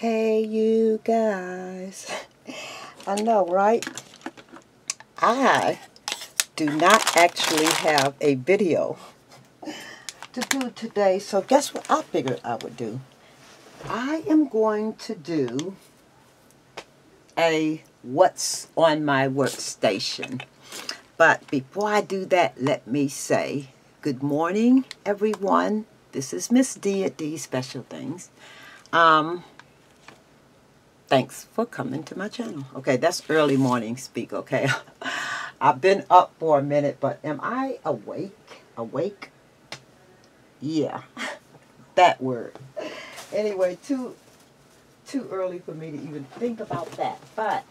Hey, you guys. I know, right? I do not actually have a video to do today. So guess what I figured I would do? I am going to do a what's on my workstation. But before I do that, let me say good morning, everyone. This is Miss D at D Special Things. Um, thanks for coming to my channel. Okay, that's early morning speak, okay? I've been up for a minute, but am I awake? Awake? Yeah, that word. Anyway, too, too early for me to even think about that. But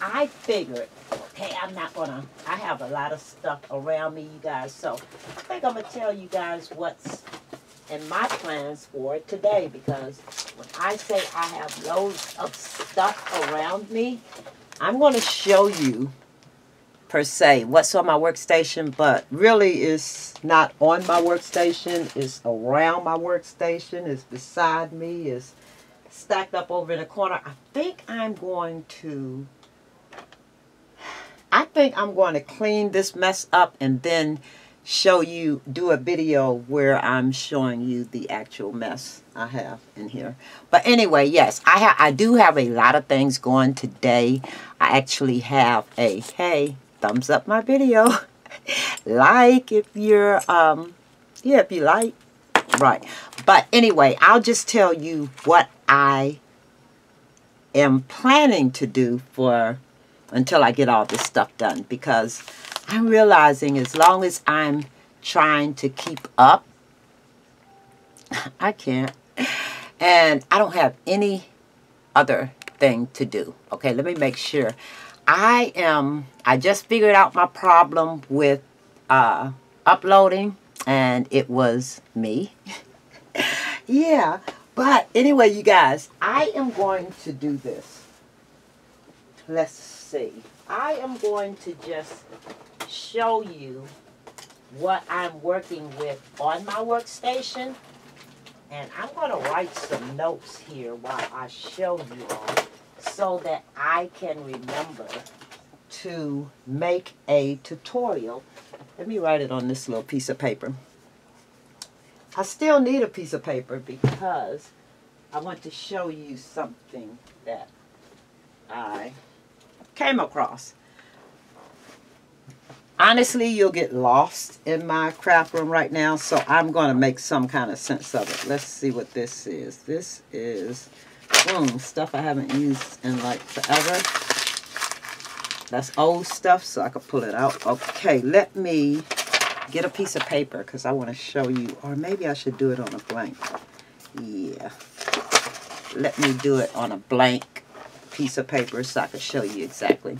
I figured, okay, I'm not gonna, I have a lot of stuff around me, you guys, so I think I'm gonna tell you guys what's in my plans for today because when I say I have loads of stuff around me, I'm gonna show you per se what's on my workstation, but really it's not on my workstation, it's around my workstation, it's beside me, it's stacked up over in the corner. I think I'm going to I think I'm going to clean this mess up and then show you, do a video where I'm showing you the actual mess I have in here. But anyway, yes, I, ha I do have a lot of things going today. I actually have a, hey, thumbs up my video. like if you're, um, yeah, if you like. Right. But anyway, I'll just tell you what I am planning to do for until I get all this stuff done because I'm realizing as long as I'm trying to keep up, I can't. And I don't have any other thing to do. Okay, let me make sure. I am, I just figured out my problem with uh, uploading and it was me. yeah, but anyway, you guys, I am going to do this. Let's see. I am going to just show you what I'm working with on my workstation. And I'm going to write some notes here while I show you all so that I can remember to make a tutorial. Let me write it on this little piece of paper. I still need a piece of paper because I want to show you something that I came across. Honestly, you'll get lost in my craft room right now, so I'm going to make some kind of sense of it. Let's see what this is. This is boom, stuff I haven't used in like forever. That's old stuff, so I can pull it out. Okay, let me get a piece of paper because I want to show you, or maybe I should do it on a blank. Yeah. Let me do it on a blank piece of paper so I can show you exactly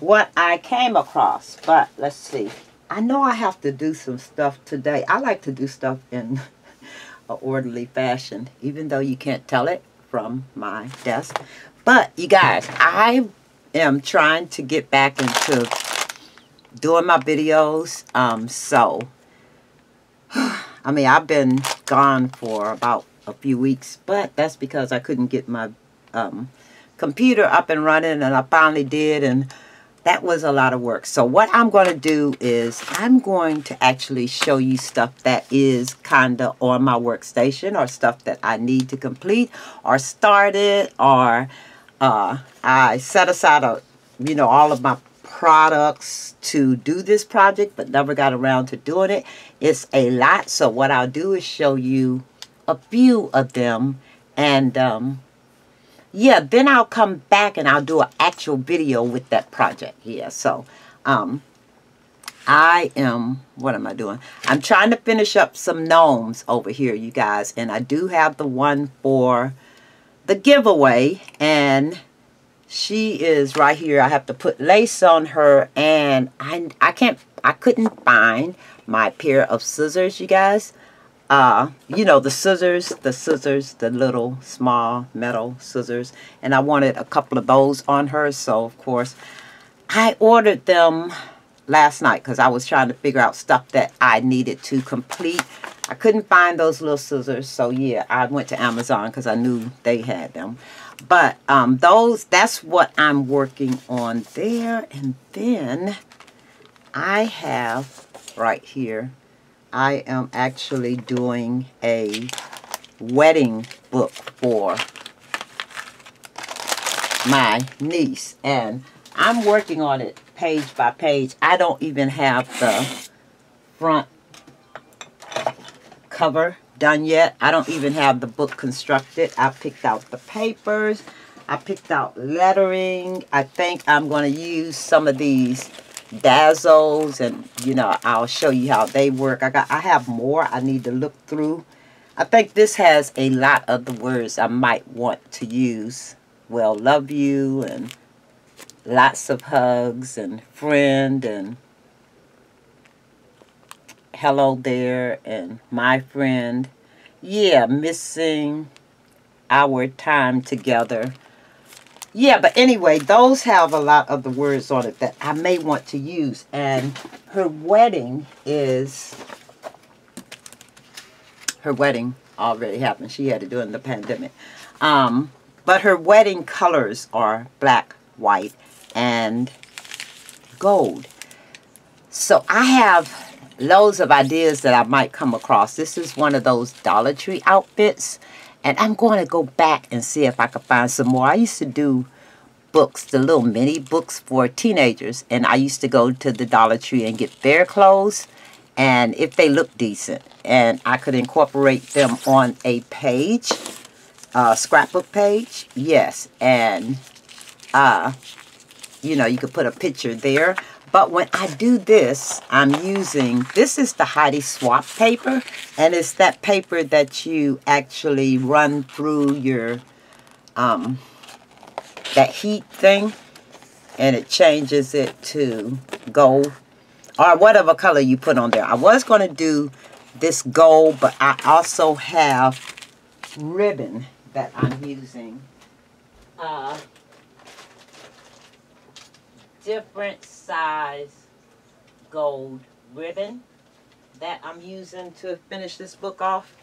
what I came across. But let's see. I know I have to do some stuff today. I like to do stuff in an orderly fashion, even though you can't tell it from my desk. But you guys, I am trying to get back into doing my videos. Um, so, I mean, I've been gone for about a few weeks, but that's because I couldn't get my um, computer up and running, and I finally did, and that was a lot of work. So what I'm going to do is I'm going to actually show you stuff that is kind of on my workstation or stuff that I need to complete or started or uh, I set aside, a, you know, all of my products to do this project but never got around to doing it. It's a lot. So what I'll do is show you a few of them and um, yeah, then I'll come back and I'll do an actual video with that project. Yeah, so um, I am, what am I doing? I'm trying to finish up some gnomes over here, you guys. And I do have the one for the giveaway. And she is right here. I have to put lace on her. And I, I can't, I couldn't find my pair of scissors, you guys uh, you know, the scissors, the scissors, the little small metal scissors. And I wanted a couple of those on her. So, of course, I ordered them last night because I was trying to figure out stuff that I needed to complete I couldn't find those little scissors, so yeah, I went to Amazon because I knew they had them. But um, those, that's what I'm working on there. And then I have right here, I am actually doing a wedding book for my niece. And I'm working on it page by page. I don't even have the front cover done yet. I don't even have the book constructed. I picked out the papers. I picked out lettering. I think I'm going to use some of these dazzles and you know I'll show you how they work. I got I have more I need to look through. I think this has a lot of the words I might want to use. Well, love you and lots of hugs and friend and hello there and my friend. Yeah, missing our time together. Yeah, but anyway, those have a lot of the words on it that I may want to use. And her wedding is, her wedding already happened. She had to do it in the pandemic. Um, but her wedding colors are black, white, and gold. So I have loads of ideas that I might come across. This is one of those Dollar Tree outfits. And I'm going to go back and see if I can find some more. I used to do books, the little mini books for teenagers. And I used to go to the Dollar Tree and get their clothes. And if they look decent. And I could incorporate them on a page. Scrapbook page. Yes. And, uh, you know, you could put a picture there. But when I do this, I'm using, this is the Heidi Swapp paper. And it's that paper that you actually run through your, um, that heat thing. And it changes it to gold. Or whatever color you put on there. I was going to do this gold, but I also have ribbon that I'm using. Uh, different size gold ribbon that I'm using to finish this book off.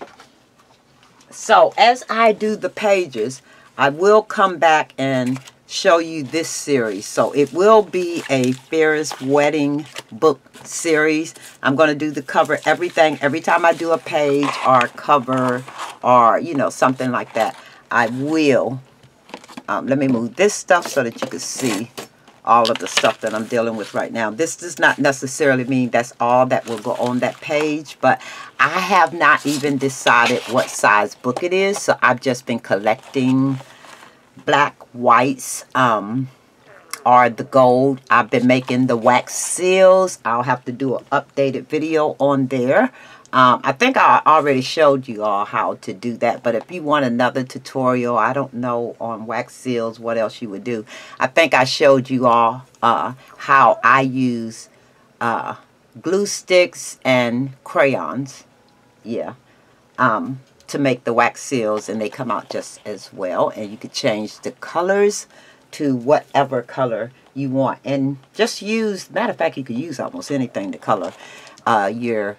So as I do the pages, I will come back and show you this series. So it will be a Ferris wedding book series. I'm going to do the cover, everything, every time I do a page or cover or, you know, something like that. I will, um, let me move this stuff so that you can see all of the stuff that I'm dealing with right now. This does not necessarily mean that's all that will go on that page, but I have not even decided what size book it is, so I've just been collecting black, whites, um, or the gold. I've been making the wax seals. I'll have to do an updated video on there. Um, I think I already showed you all how to do that, but if you want another tutorial, I don't know on wax seals what else you would do. I think I showed you all uh, how I use uh, glue sticks and crayons, yeah, um, to make the wax seals, and they come out just as well. And you could change the colors to whatever color you want. And just use, matter of fact, you could use almost anything to color uh, your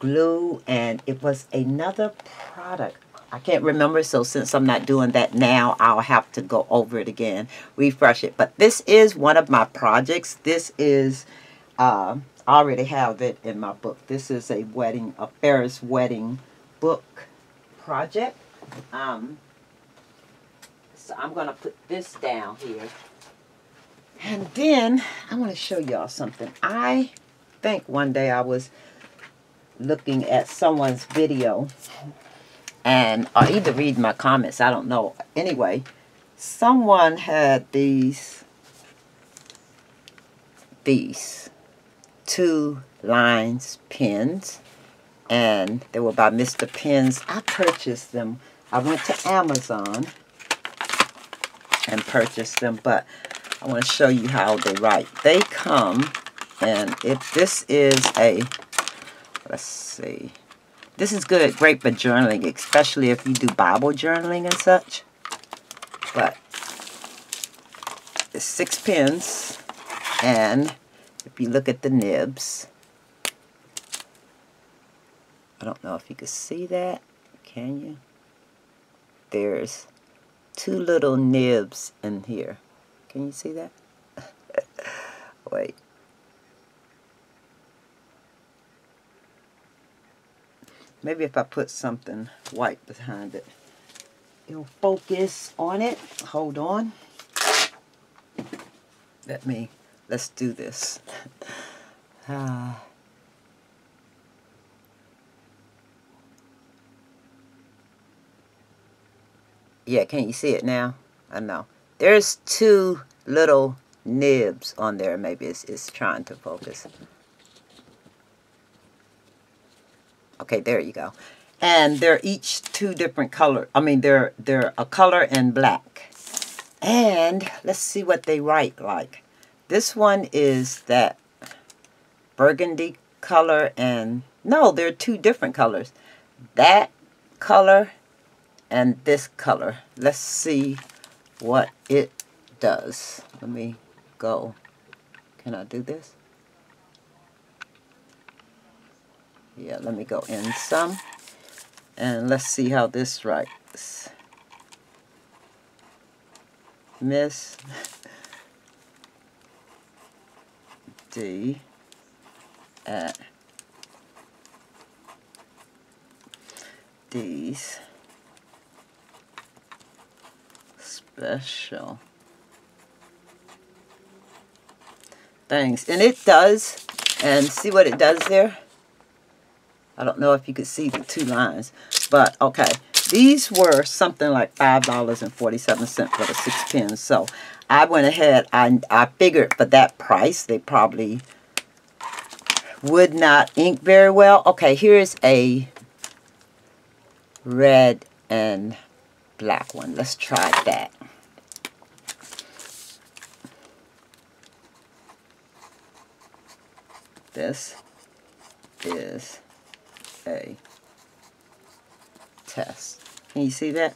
glue and it was another product. I can't remember so since I'm not doing that now I'll have to go over it again refresh it. But this is one of my projects. This is uh, I already have it in my book. This is a wedding a Ferris wedding book project. Um, so I'm gonna put this down here. And then I want to show y'all something. I think one day I was looking at someone's video and or either read my comments, I don't know. Anyway, someone had these these two lines pins and they were by Mr. Pins. I purchased them. I went to Amazon and purchased them, but I want to show you how they write. They come, and if this is a let's see. This is good, great for journaling, especially if you do Bible journaling and such. But it's six pins, and if you look at the nibs, I don't know if you can see that. Can you? There's two little nibs in here. Can you see that? Wait. Maybe if I put something white behind it, it'll focus on it. Hold on. Let me, let's do this. Uh, yeah, can't you see it now? I know. There's two little nibs on there. Maybe it's, it's trying to focus. Okay, there you go. And they're each two different color. I mean, they're they're a color and black. And let's see what they write like. This one is that burgundy color and no, they're two different colors. That color and this color. Let's see what it does. Let me go. Can I do this? Yeah, let me go in some. And let's see how this writes. Miss D at Dee's Special Things. And it does, and see what it does there? I don't know if you could see the two lines, but okay. These were something like $5.47 for the six pins. So I went ahead, I, I figured for that price, they probably would not ink very well. Okay, here's a red and black one. Let's try that. This is a test. Can you see that?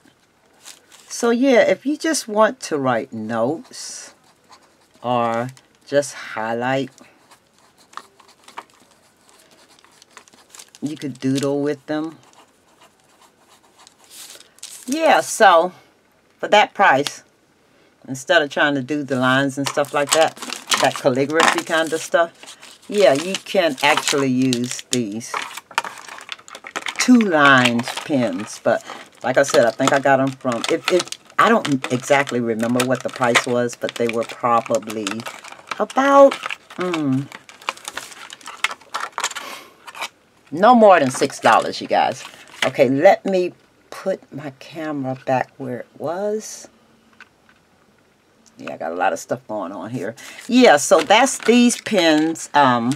So yeah, if you just want to write notes or just highlight, you could doodle with them. Yeah, so for that price, instead of trying to do the lines and stuff like that, that calligraphy kind of stuff, yeah, you can actually use these two lines pins. But like I said, I think I got them from, if, if I don't exactly remember what the price was, but they were probably about, hmm, no more than $6, you guys. Okay, let me put my camera back where it was. Yeah, I got a lot of stuff going on here. Yeah, so that's these pins. Um,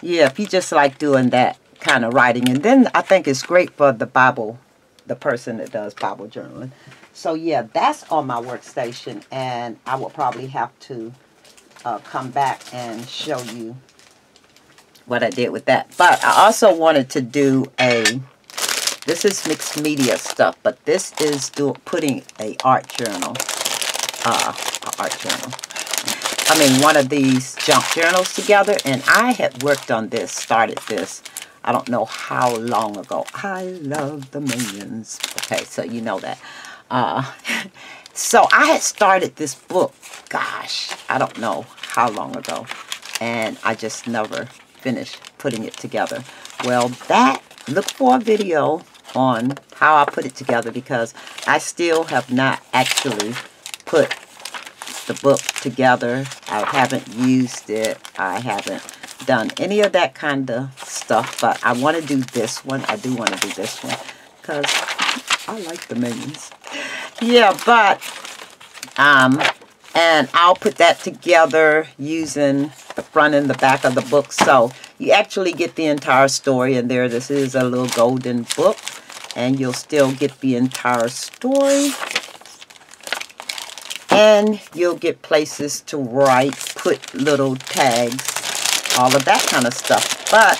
yeah, if you just like doing that kind of writing. And then I think it's great for the Bible, the person that does Bible journaling. So yeah, that's on my workstation. And I will probably have to uh, come back and show you what I did with that. But I also wanted to do a, this is mixed media stuff, but this is do, putting a art journal uh, art journal. I mean, one of these junk journals together. And I had worked on this, started this, I don't know how long ago. I love the Minions. Okay, so you know that. Uh, so I had started this book, gosh, I don't know how long ago. And I just never finished putting it together. Well, that, look for a video on how I put it together because I still have not actually put the book together. I haven't used it. I haven't done any of that kind of stuff. But I want to do this one. I do want to do this one because I like the minions. Yeah, but, um, and I'll put that together using the front and the back of the book. So you actually get the entire story in there. This is a little golden book. And you'll still get the entire story and you'll get places to write, put little tags, all of that kind of stuff. But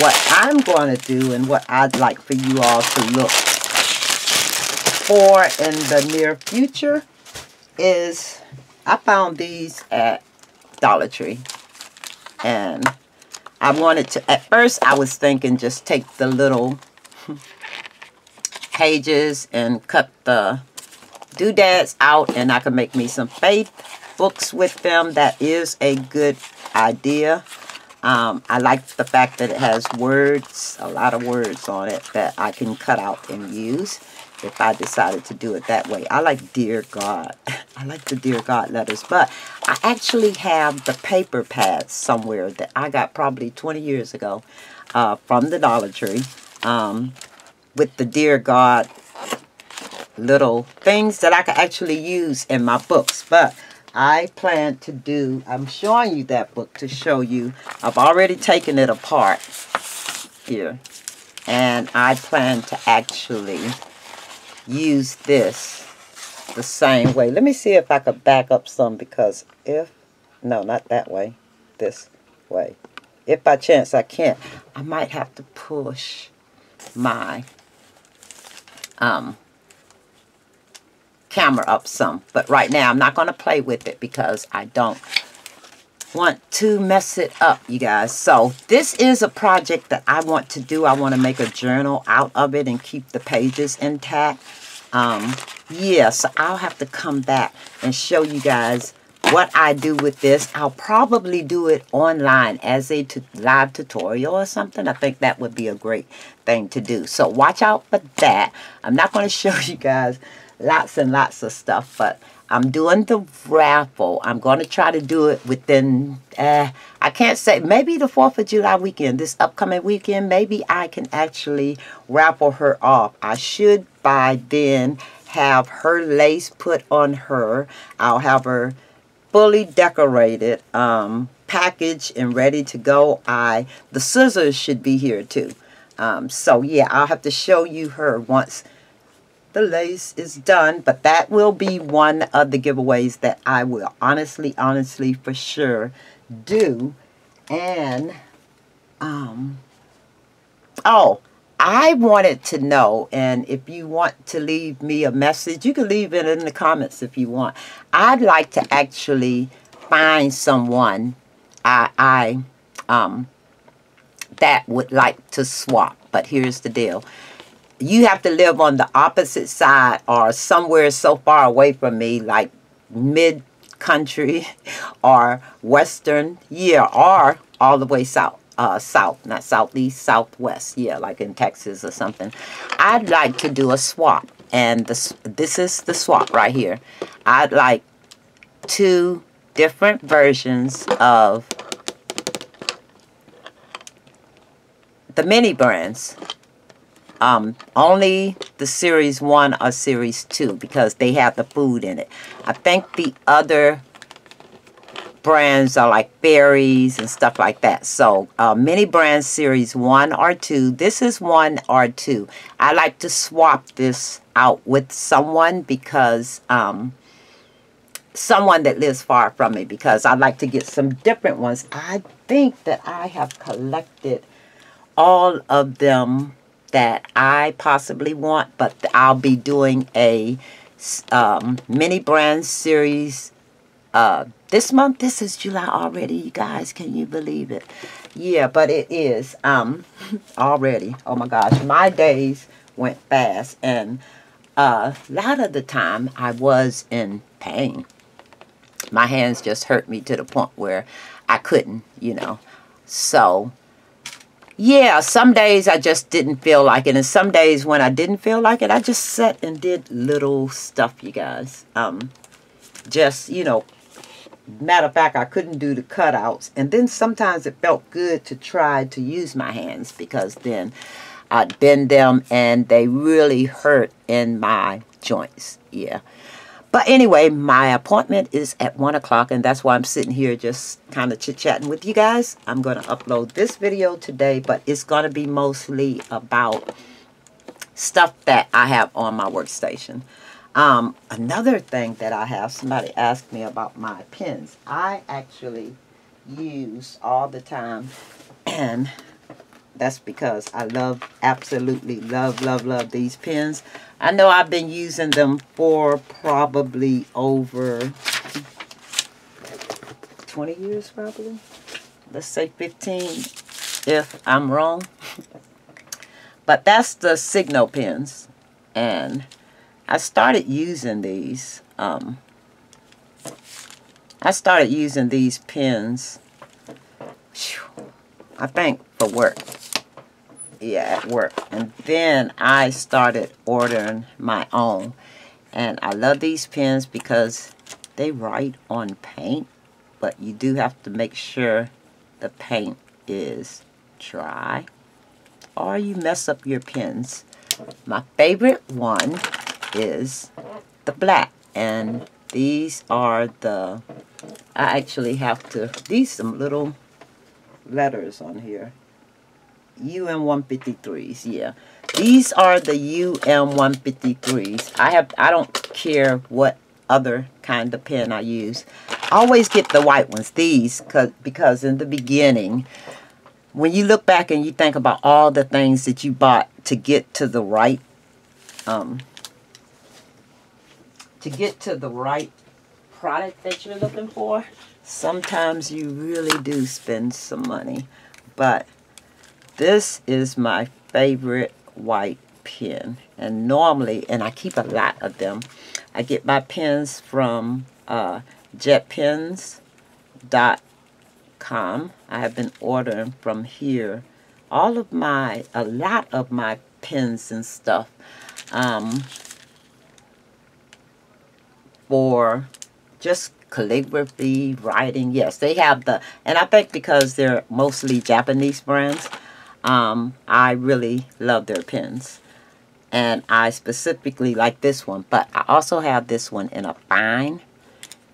what I'm going to do and what I'd like for you all to look for in the near future is I found these at Dollar Tree. And I wanted to, at first I was thinking just take the little pages and cut the doodads out and I could make me some faith books with them. That is a good idea. Um, I like the fact that it has words, a lot of words on it that I can cut out and use if I decided to do it that way. I like Dear God. I like the Dear God letters, but I actually have the paper pads somewhere that I got probably 20 years ago uh, from the Dollar Tree um, with the Dear God little things that I could actually use in my books. But I plan to do, I'm showing you that book to show you. I've already taken it apart here. And I plan to actually use this the same way. Let me see if I could back up some because if, no, not that way, this way. If by chance I can't, I might have to push my um, camera up some. But right now, I'm not going to play with it because I don't want to mess it up, you guys. So this is a project that I want to do. I want to make a journal out of it and keep the pages intact. Um, yeah, so I'll have to come back and show you guys what I do with this. I'll probably do it online as a live tutorial or something. I think that would be a great thing to do. So watch out for that. I'm not going to show you guys lots and lots of stuff. But I'm doing the raffle. I'm going to try to do it within, uh, I can't say, maybe the 4th of July weekend, this upcoming weekend, maybe I can actually raffle her off. I should by then have her lace put on her. I'll have her fully decorated, um, packaged and ready to go. I The scissors should be here too. Um, so yeah, I'll have to show you her once the lace is done, but that will be one of the giveaways that I will honestly, honestly, for sure do. And, um, oh, I wanted to know, and if you want to leave me a message, you can leave it in the comments if you want. I'd like to actually find someone I, I um, that would like to swap. But here's the deal you have to live on the opposite side or somewhere so far away from me, like mid country or western, yeah, or all the way south. Uh, south, not southeast, southwest, yeah, like in Texas or something. I'd like to do a swap, and this this is the swap right here. I'd like two different versions of the mini brands um, only the series one or series two because they have the food in it. I think the other brands are like berries and stuff like that. So uh, mini brands series one or two. This is one or two. I like to swap this out with someone because um, someone that lives far from me because I like to get some different ones. I think that I have collected all of them that I possibly want, but I'll be doing a um, mini brand series uh, this month. This is July already, you guys. Can you believe it? Yeah, but it is um, already. Oh my gosh, my days went fast, and uh, a lot of the time I was in pain. My hands just hurt me to the point where I couldn't, you know. So yeah, some days I just didn't feel like it. And some days when I didn't feel like it, I just sat and did little stuff, you guys. Um, just, you know, matter of fact, I couldn't do the cutouts. And then sometimes it felt good to try to use my hands because then I'd bend them and they really hurt in my joints. Yeah. But anyway, my appointment is at 1 o'clock, and that's why I'm sitting here just kind of chit-chatting with you guys. I'm going to upload this video today, but it's going to be mostly about stuff that I have on my workstation. Um, another thing that I have, somebody asked me about my pens. I actually use all the time, and that's because I love, absolutely love, love, love these pens. I know I've been using them for probably over 20 years, probably. Let's say 15. if I'm wrong. but that's the Signo pins. And I started using these. Um, I started using these pins, I think, for work. Yeah, at work. And then I started ordering my own. And I love these pens because they write on paint, but you do have to make sure the paint is dry or you mess up your pens. My favorite one is the black and these are the I actually have to these some little letters on here UM 153s yeah. These are the UM 153s I have I don't care what other kind of pen I use. I always get the white ones these cause, because in the beginning when you look back and you think about all the things that you bought to get to the right um, to get to the right product that you're looking for, sometimes you really do spend some money. But this is my favorite white pen. And normally, and I keep a lot of them, I get my pens from uh, jetpens.com. I have been ordering from here all of my, a lot of my pens and stuff. Um, for just calligraphy, writing. Yes, they have the, and I think because they're mostly Japanese brands, um, I really love their pens. And I specifically like this one, but I also have this one in a fine.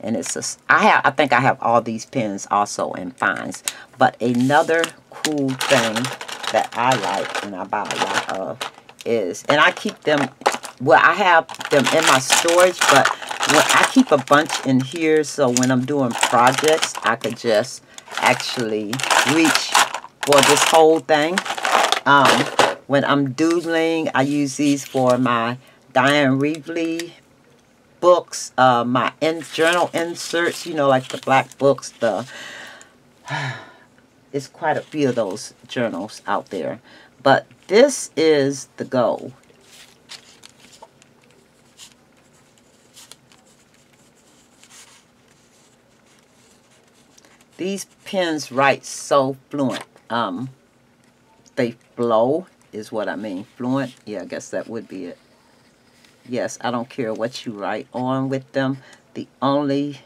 And it's a, I have, I think I have all these pens also in fines. But another cool thing that I like and I buy a lot of is, and I keep them, well, I have them in my storage, but when I keep a bunch in here so when I'm doing projects, I could just actually reach for this whole thing. Um, when I'm doodling, I use these for my Dyan Reaveley books, uh, my in journal inserts, you know, like the black books, the it's quite a few of those journals out there. But this is the goal. These pens write so fluent. Um, they flow is what I mean. Fluent, yeah, I guess that would be it. Yes, I don't care what you write on with them. The only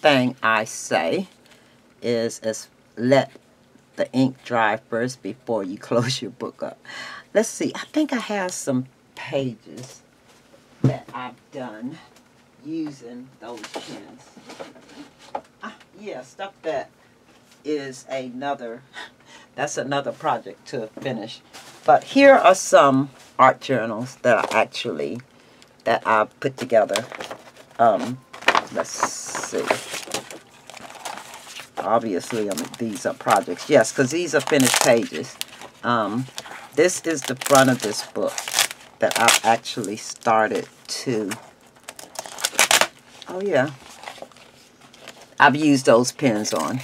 thing I say is, is let the ink dry first before you close your book up. Let's see, I think I have some pages that I've done using those pens Ah, yeah, stuff that is another, that's another project to finish. But here are some art journals that I actually, that I put together. Um, let's see. Obviously, I mean, these are projects. Yes, because these are finished pages. Um, this is the front of this book that I've actually started to, oh yeah, I've used those pens on.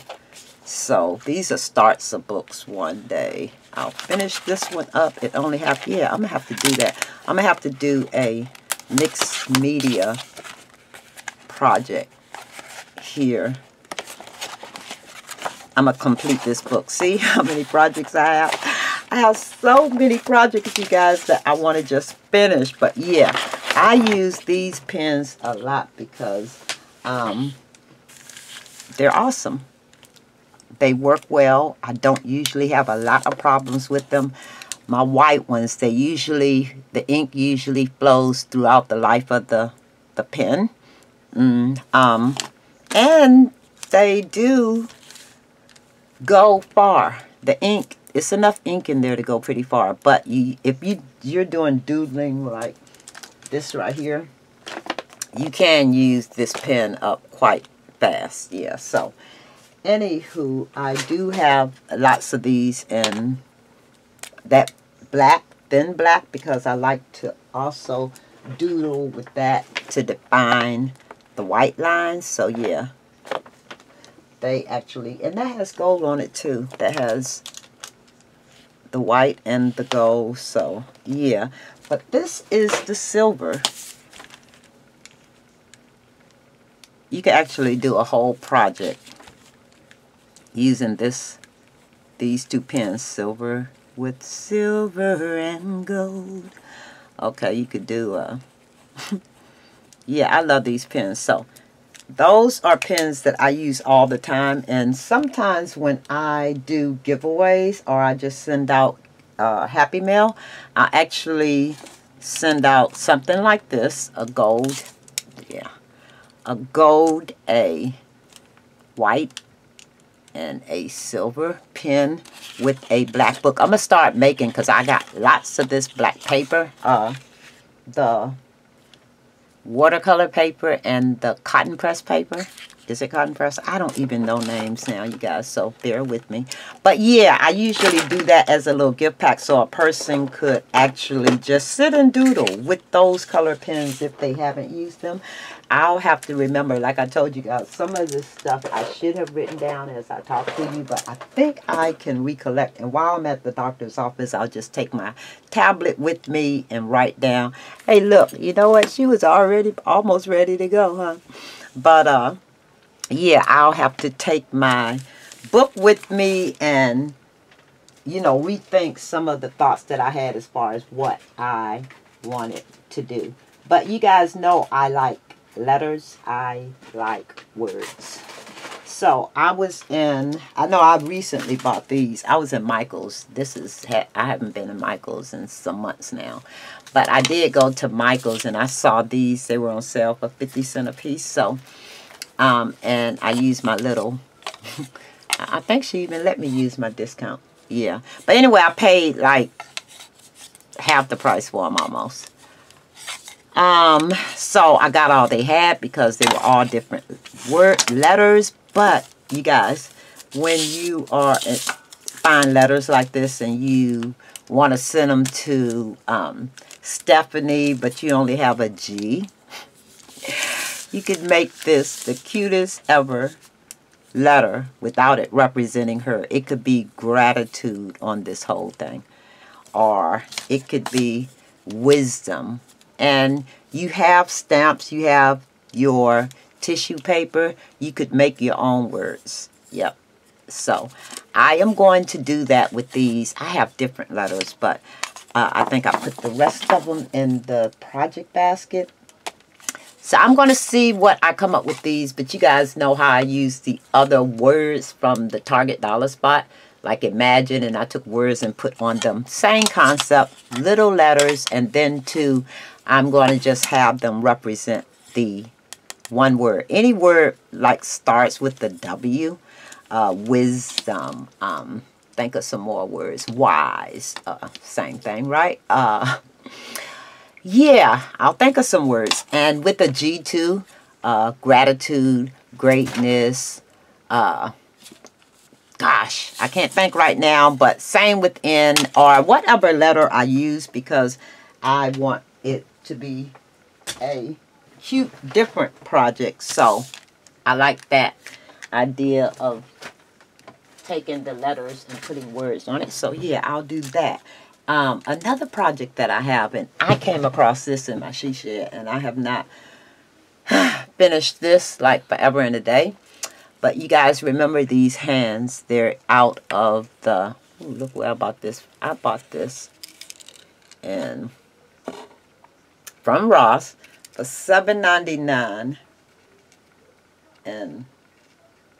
So these are starts of books one day. I'll finish this one up. It only have, yeah, I'm going to have to do that. I'm going to have to do a mixed media project here. I'm going to complete this book. See how many projects I have? I have so many projects, you guys, that I want to just finish. But yeah, I use these pens a lot because um, they're awesome. They work well. I don't usually have a lot of problems with them. My white ones, they usually, the ink usually flows throughout the life of the, the pen. Mm, um, and they do go far. The ink, it's enough ink in there to go pretty far. But you, if you, you're doing doodling like this right here, you can use this pen up quite fast. Yeah, so anywho, I do have lots of these in that black, thin black, because I like to also doodle with that to define the white lines. So yeah, they actually, and that has gold on it too. That has the white and the gold. So, yeah. But this is the silver. You can actually do a whole project using this, these two pins, silver with silver and gold. Okay, you could do, uh, yeah, I love these pins. So, those are pins that I use all the time. And sometimes when I do giveaways or I just send out uh, Happy Mail, I actually send out something like this, a gold, yeah, a gold, a white, and a silver pen with a black book. I'm going to start making because I got lots of this black paper. Uh, the watercolor paper and the cotton press paper. Is it cotton press? I don't even know names now, you guys, so bear with me. But yeah, I usually do that as a little gift pack so a person could actually just sit and doodle with those color pens if they haven't used them. I'll have to remember, like I told you guys, some of this stuff I should have written down as I talk to you, but I think I can recollect. And while I'm at the doctor's office, I'll just take my tablet with me and write down, hey, look, you know what? She was already almost ready to go, huh? But, uh, yeah, I'll have to take my book with me and, you know, rethink some of the thoughts that I had as far as what I wanted to do. But you guys know I like letters. I like words. So I was in, I know I recently bought these. I was in Michael's. This is, I haven't been in Michael's in some months now. But I did go to Michael's and I saw these. They were on sale for 50 cents a piece. So, um, and I used my little, I think she even let me use my discount. Yeah. But anyway, I paid like half the price for them almost. Um, so I got all they had because they were all different word letters. But you guys, when you are find letters like this and you want to send them to um, Stephanie, but you only have a G, you could make this the cutest ever letter without it representing her. It could be gratitude on this whole thing. Or it could be wisdom and you have stamps, you have your tissue paper, you could make your own words. Yep. So I am going to do that with these. I have different letters, but uh, I think I put the rest of them in the project basket. So I'm going to see what I come up with these, but you guys know how I use the other words from the Target Dollar Spot, like Imagine, and I took words and put on them. Same concept, little letters, and then two, I'm going to just have them represent the one word. Any word like starts with the W, uh, wisdom, um, think of some more words, wise, uh, same thing, right? Uh, yeah, I'll think of some words. And with the G too, uh, gratitude, greatness, uh, gosh, I can't think right now, but same with N or whatever letter I use because I want it to be a cute, different project. So I like that idea of taking the letters and putting words on it. So yeah, I'll do that. Um, another project that I have, and I came across this in my she shed, and I have not finished this like forever and a day. But you guys remember these hands. They're out of the... Ooh, look where I bought this. I bought this and from Ross for $7.99. And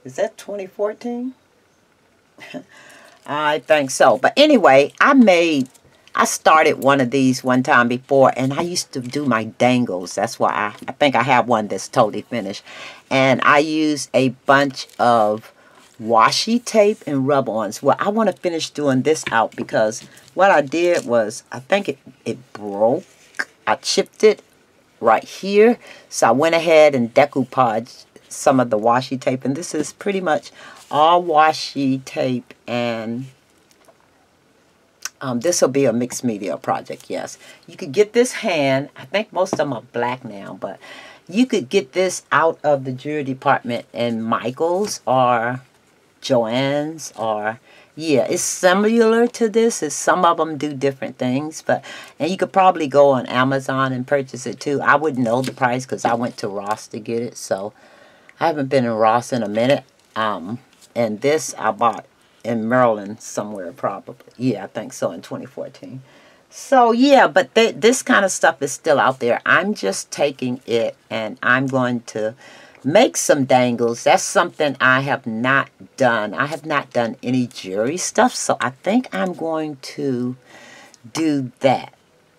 is that 2014? I think so. But anyway, I made, I started one of these one time before, and I used to do my dangles. That's why I, I think I have one that's totally finished. And I used a bunch of washi tape and rub-ons. Well, I want to finish doing this out because what I did was, I think it, it broke I chipped it right here. So I went ahead and decoupaged some of the washi tape. And this is pretty much all washi tape and um, this will be a mixed media project, yes. You could get this hand. I think most of them are black now, but you could get this out of the jewelry department in Michael's or Joann's or yeah, it's similar to this. It's, some of them do different things, but and you could probably go on Amazon and purchase it too. I wouldn't know the price because I went to Ross to get it, so I haven't been in Ross in a minute. Um, and this I bought in Maryland somewhere probably. Yeah, I think so in 2014. So yeah, but th this kind of stuff is still out there. I'm just taking it and I'm going to make some dangles. That's something I have not done. I have not done any jewelry stuff, so I think I'm going to do that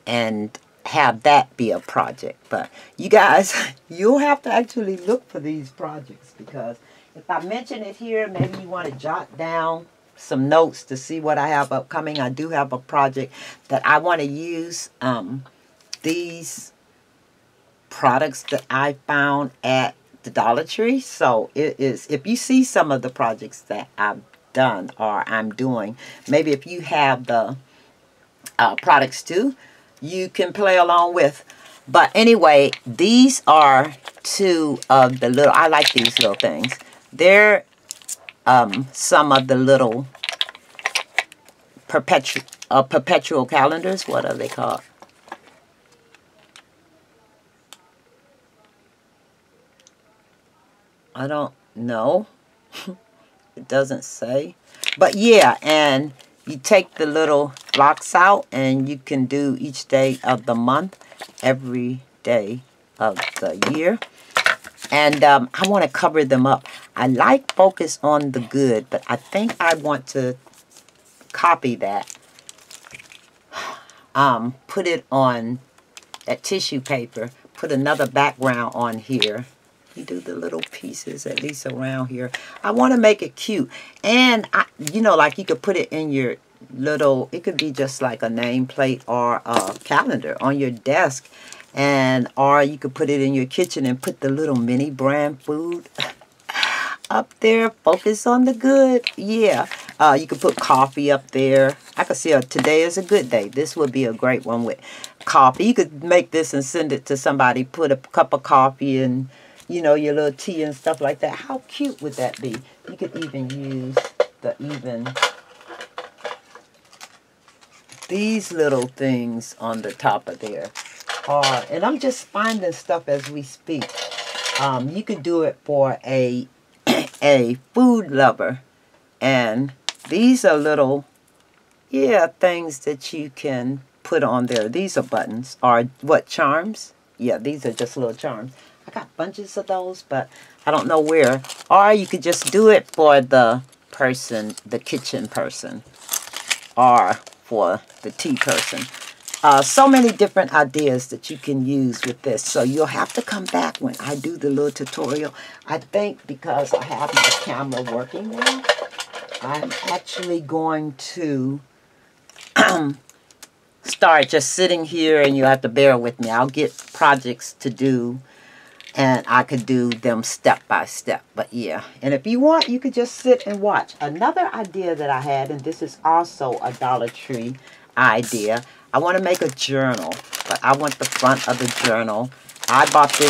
and have that be a project. But you guys, you'll have to actually look for these projects because if I mention it here, maybe you want to jot down some notes to see what I have upcoming. I do have a project that I want to use um, these products that I found at the Dollar Tree. So it is, if you see some of the projects that I've done or I'm doing, maybe if you have the uh, products too, you can play along with. But anyway, these are two of the little, I like these little things. They're um, some of the little perpetual, uh, perpetual calendars. What are they called? I don't know. it doesn't say. But yeah, and you take the little blocks out and you can do each day of the month, every day of the year. And um, I want to cover them up. I like focus on the good, but I think I want to copy that. Um, put it on that tissue paper. Put another background on here you do the little pieces at least around here. I want to make it cute. And, I, you know, like you could put it in your little, it could be just like a nameplate or a calendar on your desk. And, or you could put it in your kitchen and put the little mini brand food up there. Focus on the good. Yeah. Uh, you could put coffee up there. I could see a, today is a good day. This would be a great one with coffee. You could make this and send it to somebody. Put a cup of coffee and you know, your little tea and stuff like that. How cute would that be? You could even use the even these little things on the top of there. And I'm just finding stuff as we speak. Um, you could do it for a a food lover. And these are little, yeah, things that you can put on there. These are buttons. Are what, charms? Yeah, these are just little charms. I got bunches of those, but I don't know where. Or you could just do it for the person, the kitchen person, or for the tea person. Uh, so many different ideas that you can use with this. So you'll have to come back when I do the little tutorial. I think because I have my camera working now, I'm actually going to start just sitting here and you have to bear with me. I'll get projects to do and I could do them step by step. But yeah, and if you want, you could just sit and watch. Another idea that I had, and this is also a Dollar Tree idea. I want to make a journal, but I want the front of the journal. I bought this